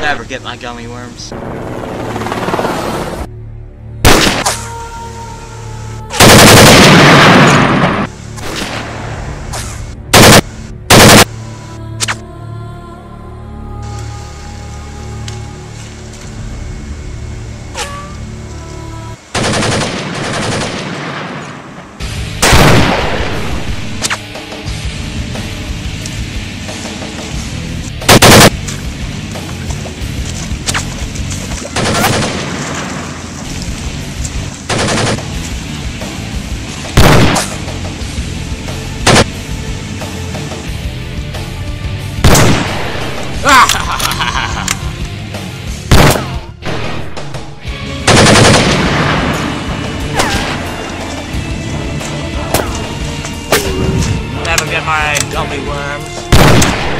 never get my gummy worms. my gummy worms.